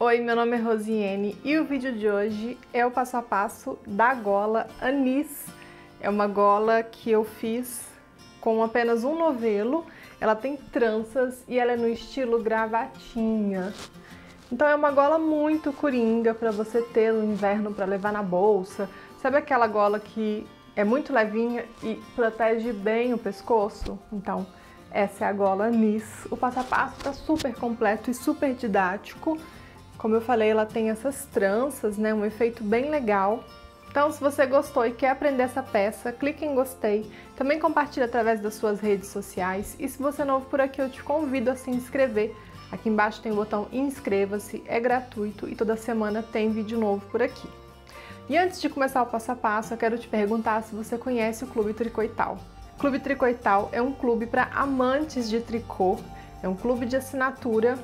Oi, meu nome é Rosiane e o vídeo de hoje é o passo a passo da gola Anis. É uma gola que eu fiz com apenas um novelo, ela tem tranças e ela é no estilo gravatinha. Então é uma gola muito coringa para você ter no inverno para levar na bolsa. Sabe aquela gola que é muito levinha e protege bem o pescoço? Então, essa é a gola Anis. O passo a passo está super completo e super didático. Como eu falei, ela tem essas tranças, né? Um efeito bem legal. Então, se você gostou e quer aprender essa peça, clique em gostei. Também compartilhe através das suas redes sociais. E se você é novo por aqui, eu te convido a se inscrever. Aqui embaixo tem o botão inscreva-se, é gratuito e toda semana tem vídeo novo por aqui. E antes de começar o passo a passo, eu quero te perguntar se você conhece o Clube Tricoital. Clube Tricoital é um clube para amantes de tricô, é um clube de assinatura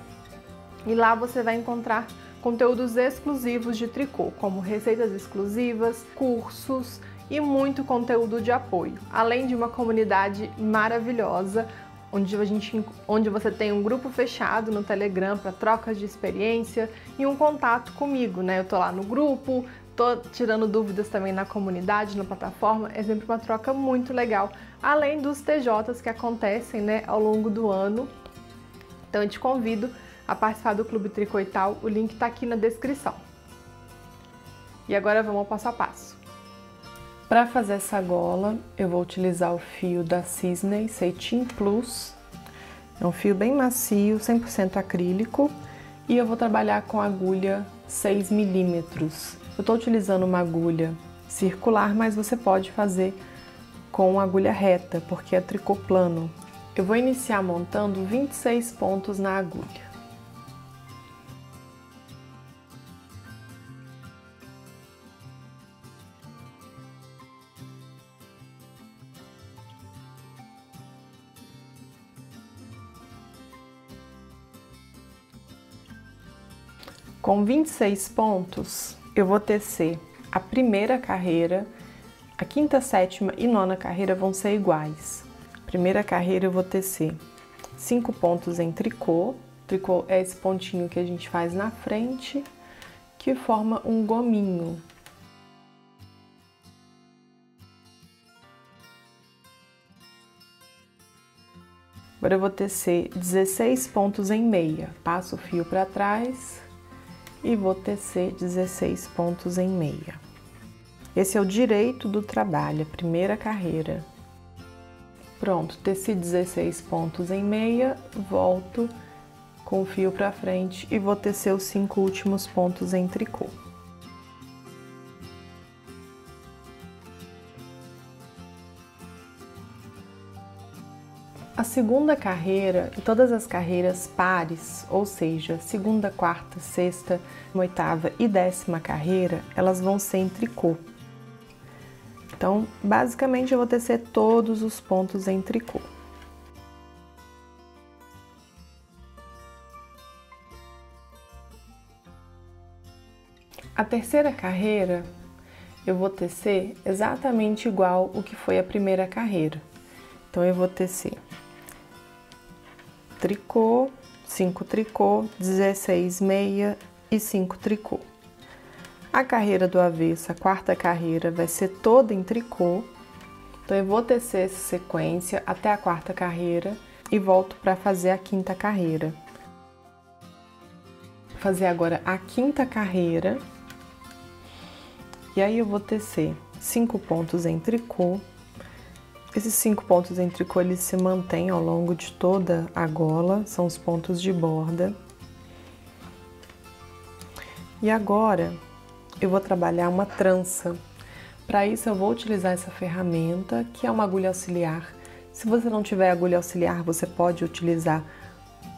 e lá você vai encontrar conteúdos exclusivos de tricô, como receitas exclusivas, cursos e muito conteúdo de apoio, além de uma comunidade maravilhosa onde, a gente, onde você tem um grupo fechado no Telegram para trocas de experiência e um contato comigo, né? Eu tô lá no grupo, tô tirando dúvidas também na comunidade, na plataforma, é sempre uma troca muito legal, além dos TJs que acontecem, né, ao longo do ano. Então eu te convido a participar do Clube Tricoital, o link está aqui na descrição. E agora vamos ao passo a passo. Para fazer essa gola, eu vou utilizar o fio da Cisney Ceitim Plus. É um fio bem macio, 100% acrílico, e eu vou trabalhar com agulha 6 milímetros. Eu estou utilizando uma agulha circular, mas você pode fazer com agulha reta, porque é tricô plano. Eu vou iniciar montando 26 pontos na agulha. Com 26 pontos, eu vou tecer a primeira carreira, a quinta, sétima e nona carreira vão ser iguais. Primeira carreira eu vou tecer cinco pontos em tricô. Tricô é esse pontinho que a gente faz na frente, que forma um gominho. Agora eu vou tecer 16 pontos em meia. Passo o fio para trás, e vou tecer 16 pontos em meia. Esse é o direito do trabalho, a primeira carreira. Pronto, teci 16 pontos em meia, volto com o fio para frente e vou tecer os cinco últimos pontos em tricô. Segunda carreira e todas as carreiras pares, ou seja, segunda, quarta, sexta, oitava e décima carreira, elas vão ser em tricô. Então, basicamente, eu vou tecer todos os pontos em tricô. A terceira carreira, eu vou tecer exatamente igual o que foi a primeira carreira. Então, eu vou tecer tricô, 5 tricô, 16 meia e 5 tricô. A carreira do avesso, a quarta carreira, vai ser toda em tricô. Então, eu vou tecer essa sequência até a quarta carreira e volto para fazer a quinta carreira. Vou fazer agora a quinta carreira. E aí, eu vou tecer cinco pontos em tricô, esses cinco pontos em tricô eles se mantêm ao longo de toda a gola, são os pontos de borda. E agora eu vou trabalhar uma trança. Para isso eu vou utilizar essa ferramenta, que é uma agulha auxiliar. Se você não tiver agulha auxiliar, você pode utilizar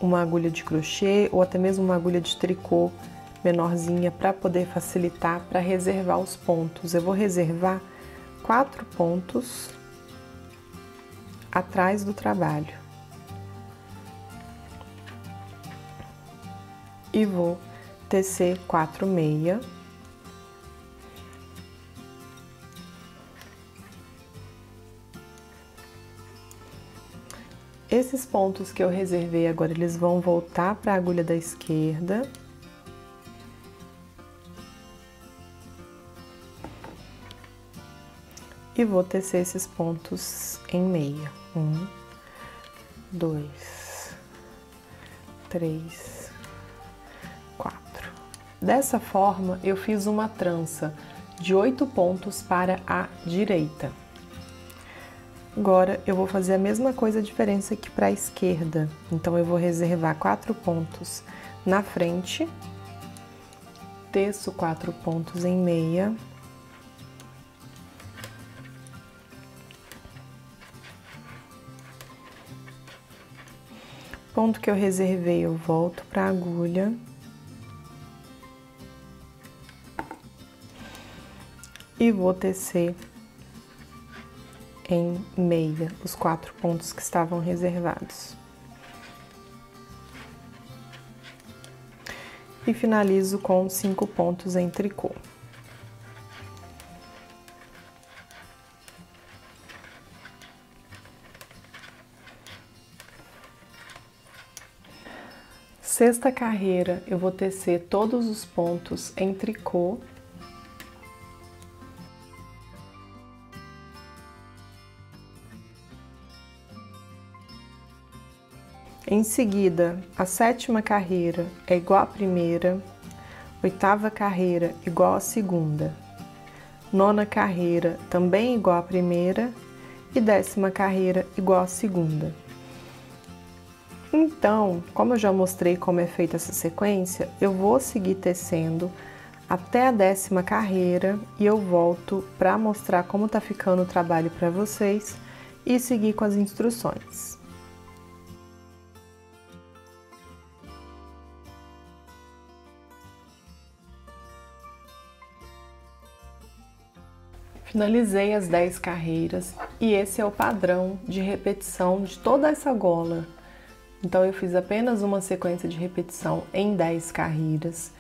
uma agulha de crochê ou até mesmo uma agulha de tricô menorzinha para poder facilitar para reservar os pontos. Eu vou reservar quatro pontos atrás do trabalho. E vou tecer quatro meia. Esses pontos que eu reservei agora, eles vão voltar para a agulha da esquerda. E vou tecer esses pontos em meia. Um, dois, três, quatro. Dessa forma, eu fiz uma trança de oito pontos para a direita. Agora, eu vou fazer a mesma coisa, a diferença aqui para a esquerda. Então, eu vou reservar quatro pontos na frente, teço quatro pontos em meia, ponto que eu reservei, eu volto para a agulha. E vou tecer em meia os quatro pontos que estavam reservados. E finalizo com cinco pontos em tricô. Sexta carreira, eu vou tecer todos os pontos em tricô. Em seguida, a sétima carreira é igual à primeira, oitava carreira igual à segunda, nona carreira também igual à primeira e décima carreira igual à segunda. Então, como eu já mostrei como é feita essa sequência, eu vou seguir tecendo até a décima carreira e eu volto para mostrar como tá ficando o trabalho para vocês e seguir com as instruções. Finalizei as 10 carreiras e esse é o padrão de repetição de toda essa gola. Então eu fiz apenas uma sequência de repetição em 10 carreiras.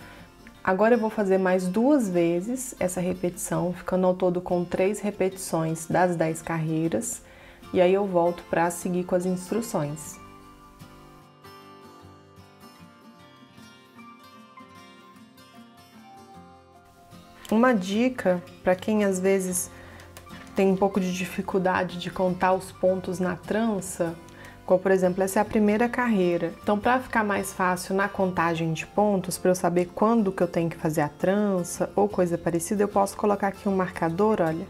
Agora eu vou fazer mais duas vezes essa repetição, ficando ao todo com três repetições das 10 carreiras, e aí eu volto para seguir com as instruções. Uma dica para quem às vezes tem um pouco de dificuldade de contar os pontos na trança, como por exemplo, essa é a primeira carreira. Então, para ficar mais fácil na contagem de pontos, para eu saber quando que eu tenho que fazer a trança ou coisa parecida, eu posso colocar aqui um marcador, olha,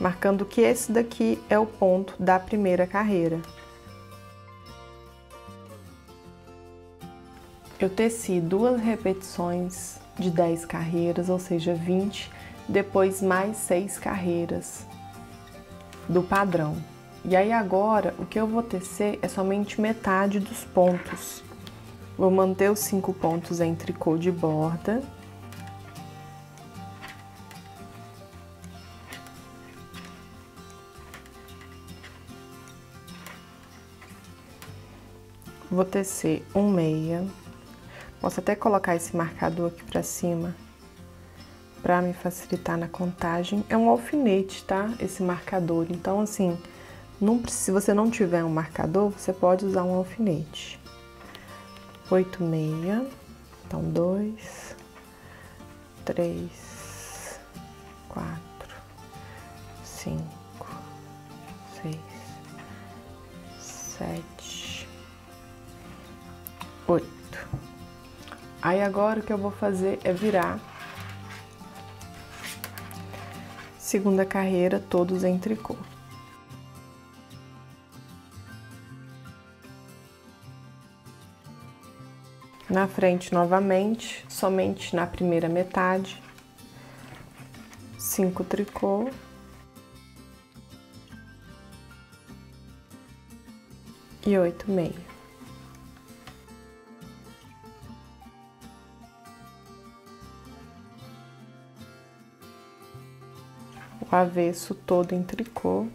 marcando que esse daqui é o ponto da primeira carreira. Eu teci duas repetições de 10 carreiras, ou seja, 20, depois mais 6 carreiras do padrão. E aí agora o que eu vou tecer é somente metade dos pontos. Vou manter os cinco pontos em tricô de borda. Vou tecer um meia. Posso até colocar esse marcador aqui pra cima para me facilitar na contagem. É um alfinete, tá? Esse marcador. Então, assim, se você não tiver um marcador, você pode usar um alfinete. Oito meia, então dois, três, quatro, cinco, seis, sete, oito. Aí agora o que eu vou fazer é virar segunda carreira todos em tricô. Na frente novamente, somente na primeira metade, cinco tricô. E oito meio. O avesso todo em tricô.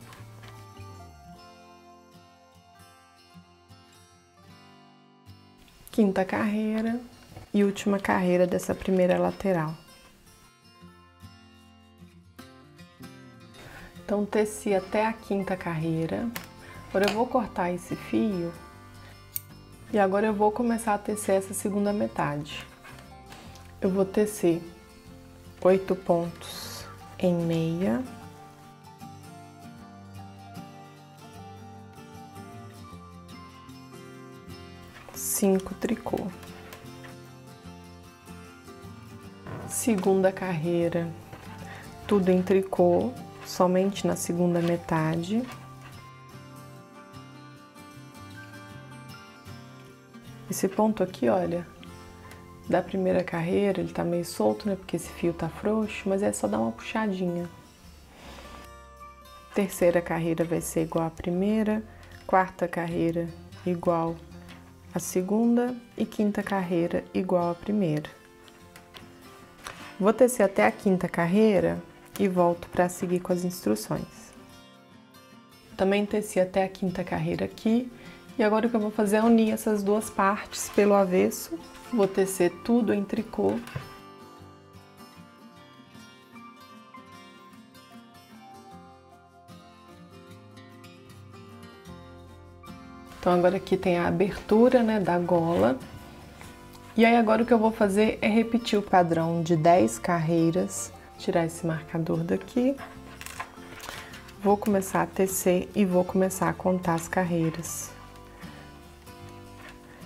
Quinta carreira e última carreira dessa primeira lateral. Então, teci até a quinta carreira. Agora eu vou cortar esse fio e agora eu vou começar a tecer essa segunda metade. Eu vou tecer oito pontos em meia cinco tricô. Segunda carreira, tudo em tricô, somente na segunda metade. Esse ponto aqui, olha, da primeira carreira, ele tá meio solto, né? Porque esse fio tá frouxo, mas é só dar uma puxadinha. Terceira carreira vai ser igual à primeira, quarta carreira igual à segunda e quinta carreira igual à primeira. Vou tecer até a quinta carreira e volto para seguir com as instruções. Também teci até a quinta carreira aqui e agora o que eu vou fazer é unir essas duas partes pelo avesso. Vou tecer tudo em tricô. Então agora aqui tem a abertura, né, da gola. E aí agora o que eu vou fazer é repetir o padrão de 10 carreiras, tirar esse marcador daqui. Vou começar a tecer e vou começar a contar as carreiras.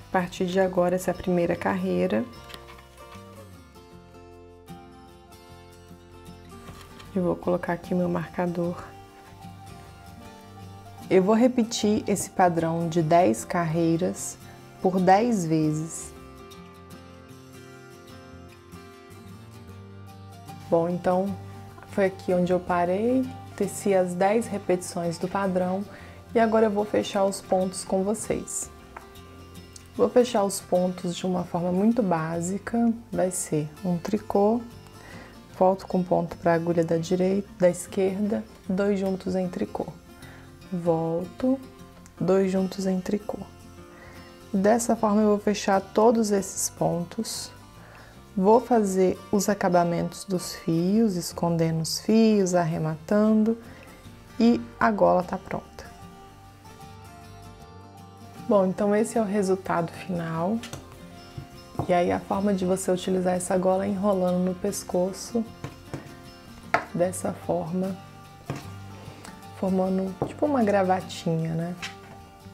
A partir de agora, essa é a primeira carreira. Eu vou colocar aqui meu marcador. Eu vou repetir esse padrão de 10 carreiras por 10 vezes. Bom, então foi aqui onde eu parei, teci as 10 repetições do padrão e agora eu vou fechar os pontos com vocês. Vou fechar os pontos de uma forma muito básica, vai ser um tricô, volto com ponto para a agulha da direita, da esquerda, dois juntos em tricô. Volto, dois juntos em tricô. Dessa forma eu vou fechar todos esses pontos. Vou fazer os acabamentos dos fios, escondendo os fios, arrematando e a gola tá pronta. Bom, então esse é o resultado final. E aí a forma de você utilizar essa gola é enrolando no pescoço dessa forma, formando tipo uma gravatinha, né?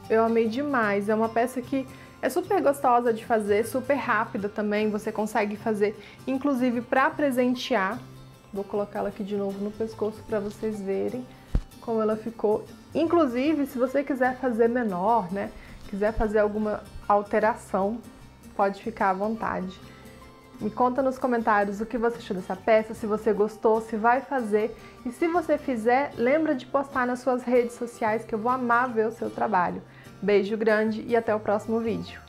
Eu amei demais, é uma peça que é super gostosa de fazer, super rápida também, você consegue fazer inclusive para presentear. Vou colocá-la aqui de novo no pescoço para vocês verem como ela ficou. Inclusive, se você quiser fazer menor, né? quiser fazer alguma alteração, pode ficar à vontade. Me conta nos comentários o que você achou dessa peça, se você gostou, se vai fazer. E se você fizer, lembra de postar nas suas redes sociais que eu vou amar ver o seu trabalho. Beijo grande e até o próximo vídeo.